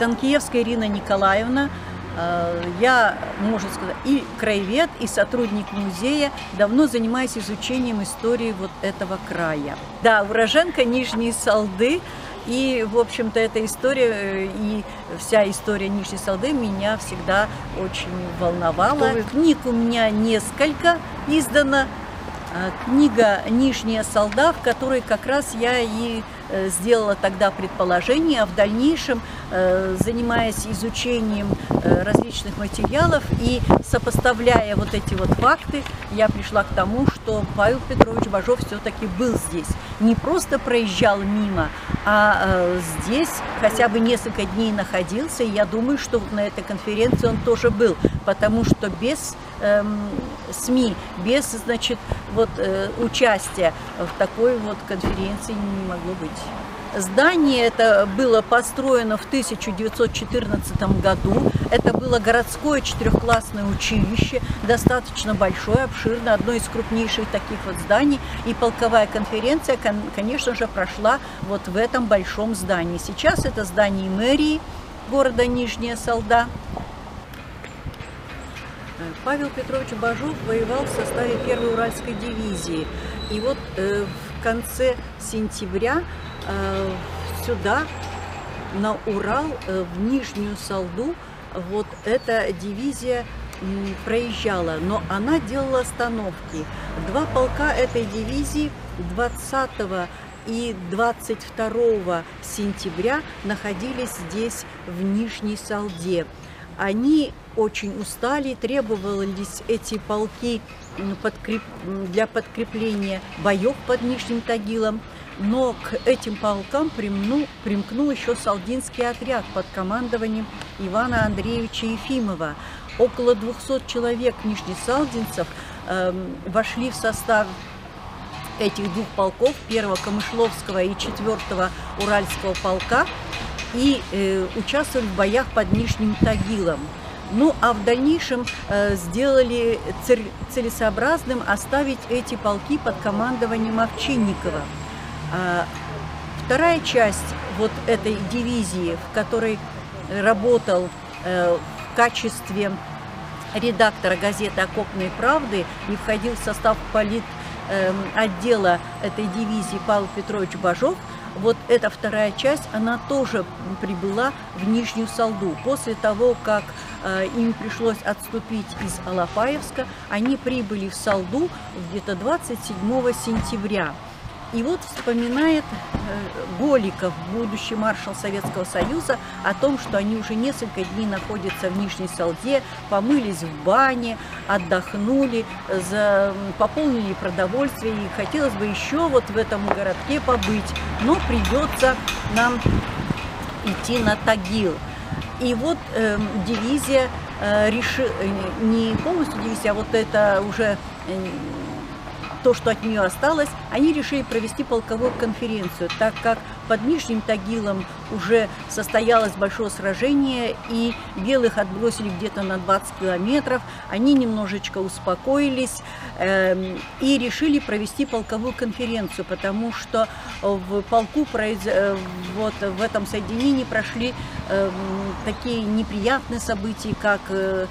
Танкиевская Ирина Николаевна, э, я, можно сказать, и краевед, и сотрудник музея, давно занимаюсь изучением истории вот этого края. Да, уроженка Нижней Салды, и, в общем-то, эта история э, и вся история Нижней Салды меня всегда очень волновала. Книг у меня несколько издано. А, книга «Нижняя Салда», в которой как раз я и Э, сделала тогда предположение, а в дальнейшем, э, занимаясь изучением э, различных материалов и сопоставляя вот эти вот факты, я пришла к тому, что Павел Петрович Бажов все-таки был здесь. Не просто проезжал мимо, а здесь хотя бы несколько дней находился, и я думаю, что на этой конференции он тоже был, потому что без эм, СМИ, без, значит, вот э, участия в такой вот конференции не могло быть. Здание это было построено в 1914 году. Это было городское четырехклассное училище, достаточно большое, обширное, одно из крупнейших таких вот зданий. И полковая конференция, конечно же, прошла вот в этом большом здании. Сейчас это здание мэрии города Нижняя Салда. Павел Петрович Бажов воевал в составе первой Уральской дивизии. И вот э, в конце сентября Э, сюда, на Урал, э, в Нижнюю Салду, вот эта дивизия проезжала, но она делала остановки. Два полка этой дивизии 20 и 22 сентября находились здесь, в Нижней Салде. Они очень устали, требовались эти полки для подкрепления боев под Нижним Тагилом но к этим полкам примкнул, примкнул еще Салдинский отряд под командованием Ивана Андреевича Ефимова. Около 200 человек нижнесалдинцев э, вошли в состав этих двух полков, первого Камышловского и четвертого Уральского полка, и э, участвовали в боях под Нижним Тагилом. Ну, а в дальнейшем э, сделали целесообразным оставить эти полки под командованием Овчинникова. А, вторая часть вот этой дивизии, в которой работал э, в качестве редактора газеты «Окопные правды» и входил в состав полит отдела этой дивизии Павел Петрович Бажов, вот эта вторая часть, она тоже прибыла в Нижнюю Салду. После того, как э, им пришлось отступить из Алапаевска, они прибыли в Салду где-то 27 сентября. И вот вспоминает э, Голиков, будущий маршал Советского Союза, о том, что они уже несколько дней находятся в Нижней Салде, помылись в бане, отдохнули, за, пополнили продовольствие, и хотелось бы еще вот в этом городке побыть, но придется нам идти на Тагил. И вот э, дивизия э, реши, э, не полностью дивизия, а вот это уже э, то, что от нее осталось, они решили провести полковую конференцию, так как под Нижним Тагилом уже состоялось большое сражение, и белых отбросили где-то на 20 километров. Они немножечко успокоились э, и решили провести полковую конференцию, потому что в полку, произ... Э, вот в этом соединении прошли э, такие неприятные события, как... Э,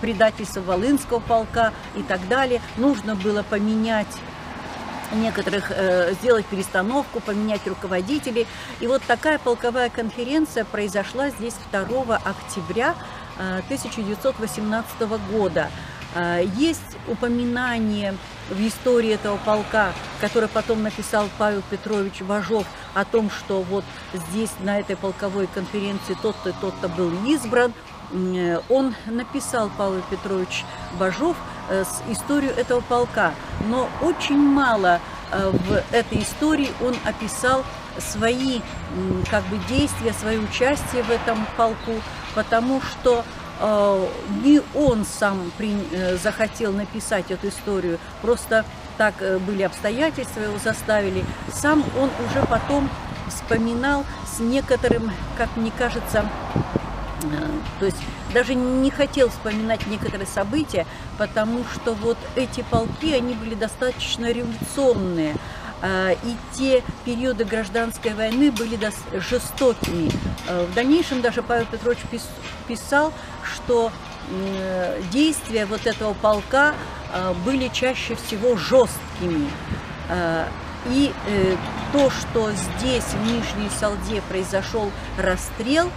предательство Волынского полка и так далее. Нужно было поменять некоторых, э, сделать перестановку, поменять руководителей. И вот такая полковая конференция произошла здесь 2 октября 1918 э, года. Э, есть упоминание в истории этого полка, который потом написал Павел Петрович Важов, о том, что вот здесь, на этой полковой конференции, тот-то тот-то был избран. Э, он написал, Павел Петрович Бажов, э, историю этого полка, но очень мало э, в этой истории он описал свои как бы, действия, свое участие в этом полку, потому что не он сам захотел написать эту историю, просто так были обстоятельства, его заставили. Сам он уже потом вспоминал с некоторым, как мне кажется, то есть даже не хотел вспоминать некоторые события, потому что вот эти полки, они были достаточно революционные. Э, и те периоды гражданской войны были жестокими. В дальнейшем даже Павел Петрович писал, что действия вот этого полка были чаще всего жесткими. И э, то, что здесь, в Нижней Салде, произошел расстрел,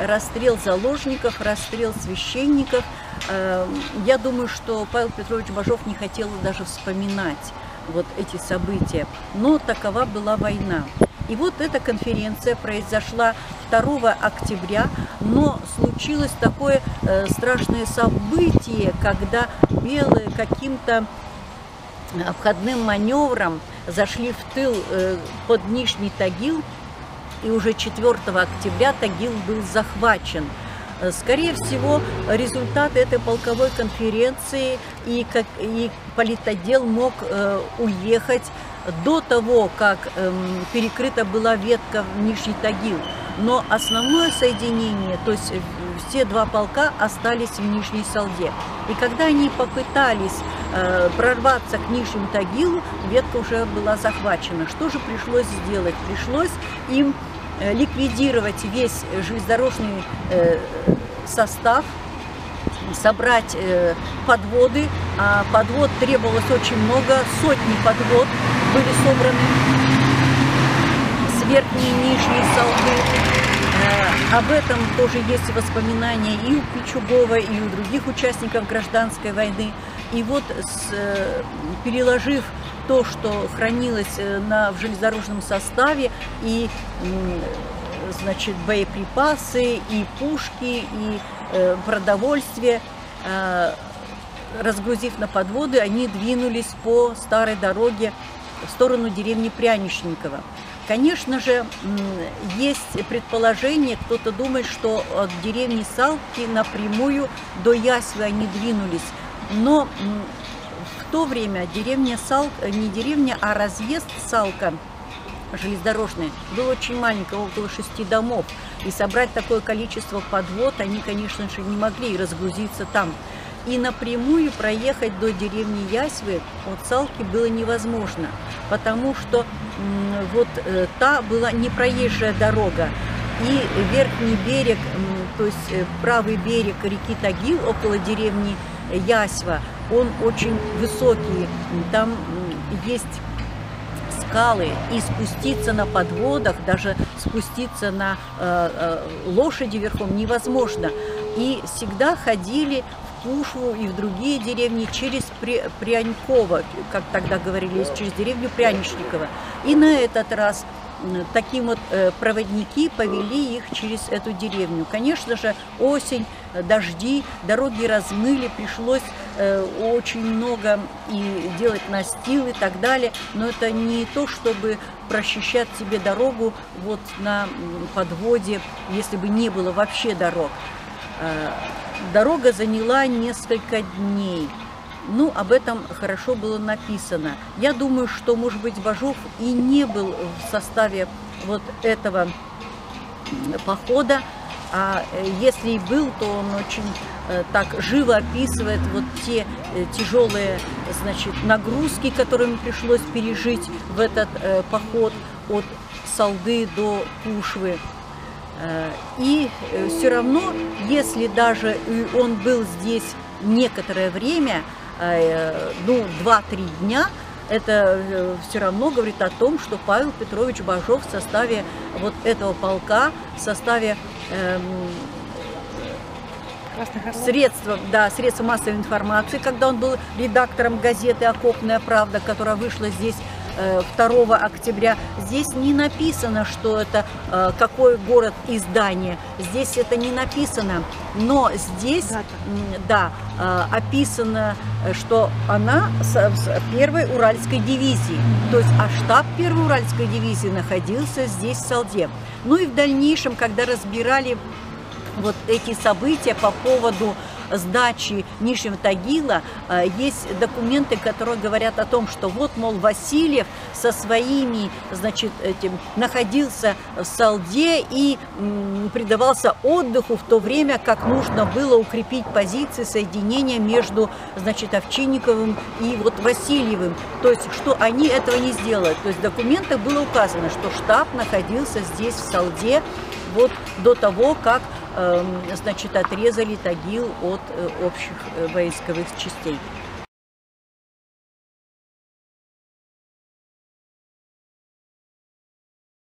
расстрел заложников, расстрел священников, э, я думаю, что Павел Петрович Бажов не хотел даже вспоминать вот эти события. Но такова была война. И вот эта конференция произошла 2 октября, но случилось такое э, страшное событие, когда белые каким-то обходным маневром зашли в тыл э, под Нижний Тагил, и уже 4 октября Тагил был захвачен. Э, скорее всего, результаты этой полковой конференции и, как, и политодел мог э, уехать до того, как э, перекрыта была ветка в Нижний Тагил. Но основное соединение, то есть все два полка остались в Нижней Салде. И когда они попытались э, прорваться к Нижнему Тагилу, ветка уже была захвачена. Что же пришлось сделать? Пришлось им э, ликвидировать весь железнодорожный э, состав, собрать э, подводы, а подвод требовалось очень много, сотни подвод были собраны с верхней и нижней салды. Э, об этом тоже есть воспоминания и у Пичугова, и у других участников гражданской войны. И вот с, э, переложив то, что хранилось э, на, в железнодорожном составе, и значит, боеприпасы, и пушки, и продовольствие, разгрузив на подводы, они двинулись по старой дороге в сторону деревни Пряничникова. Конечно же, есть предположение, кто-то думает, что от деревни Салки напрямую до Ясвы они двинулись. Но в то время деревня Салка, не деревня, а разъезд Салка железнодорожный был очень маленький, около шести домов. И собрать такое количество подвод они, конечно же, не могли и разгрузиться там. И напрямую проехать до деревни Ясвы от Салки было невозможно, потому что вот э, та была непроезжая дорога. И верхний берег, то есть э, правый берег реки Тагил около деревни Ясва, он очень высокий. Там есть скалы, и спуститься на подводах, даже спуститься на э, лошади верхом невозможно. И всегда ходили Пушву и в другие деревни через Пряньково, как тогда говорили, через деревню Пряничникова. И на этот раз таким вот э, проводники повели их через эту деревню. Конечно же, осень, дожди, дороги размыли, пришлось э, очень много и делать настил и так далее, но это не то, чтобы прощищать себе дорогу вот на подводе, если бы не было вообще дорог. Дорога заняла несколько дней. Ну, об этом хорошо было написано. Я думаю, что, может быть, Бажов и не был в составе вот этого похода, а э, если и был, то он очень э, так живо описывает вот те э, тяжелые, значит, нагрузки, которыми пришлось пережить в этот поход от Салды до Пушвы. Э, и э, все равно, если даже он был здесь некоторое время, э, ну, 2-3 дня, это все равно говорит о том, что Павел Петрович Бажов в составе вот этого полка, в составе эм, средства, да, средства массовой информации, когда он был редактором газеты «Окопная правда», которая вышла здесь 2 октября. Здесь не написано, что это э, какой город издание. Здесь это не написано. Но здесь, Дата. да, э, описано, что она с первой Уральской дивизии. То есть, а штаб первой Уральской дивизии находился здесь, в Салде. Ну и в дальнейшем, когда разбирали вот эти события по поводу сдачи Нижнего Тагила э, есть документы, которые говорят о том, что вот, мол, Васильев со своими, значит, этим находился в Салде и предавался отдыху в то время, как нужно было укрепить позиции соединения между, значит, Овчинниковым и вот Васильевым. То есть, что они этого не сделали. То есть в документах было указано, что штаб находился здесь, в Салде, вот до того, как значит, отрезали Тагил от э, общих э, войсковых частей.